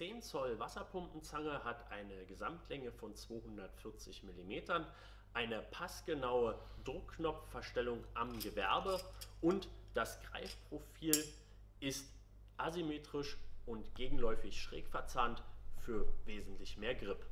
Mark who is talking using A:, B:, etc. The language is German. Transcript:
A: 10 Zoll Wasserpumpenzange hat eine Gesamtlänge von 240 mm, eine passgenaue Druckknopfverstellung am Gewerbe und das Greifprofil ist asymmetrisch und gegenläufig schräg verzahnt für wesentlich mehr Grip.